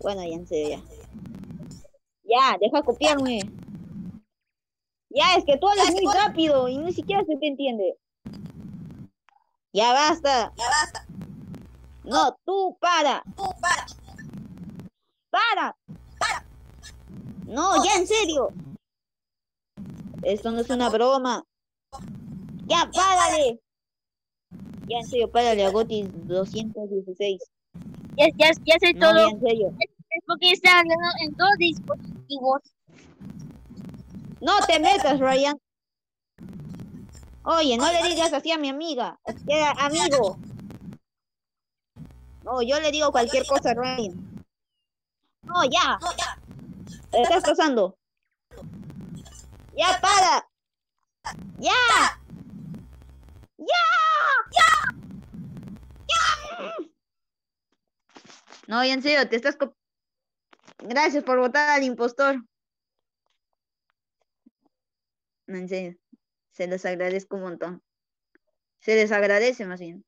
Bueno, ya en serio, ya. Ya, deja copiarme. Ya, es que tú hablas muy rápido y ni siquiera se te entiende. Ya basta. Ya basta. No, tú para. Tú para. Para. Para. No, ya en serio. Esto no es una broma. Ya, párale. Ya en serio, párale a Gotis 216. Ya, ya, ya sé No, todo. ya en serio. Porque está hablando en dos dispositivos. No te metas, Ryan. Oye, no le digas así a mi amiga. Es que amigo. No, yo le digo cualquier cosa a Ryan. No, ya. No, ya. Te estás pasando. Ya, para. Ya. Ya. Ya. No, y en serio, te estás... Gracias por votar al impostor. No, en serio. Se les agradezco un montón. Se les agradece más bien.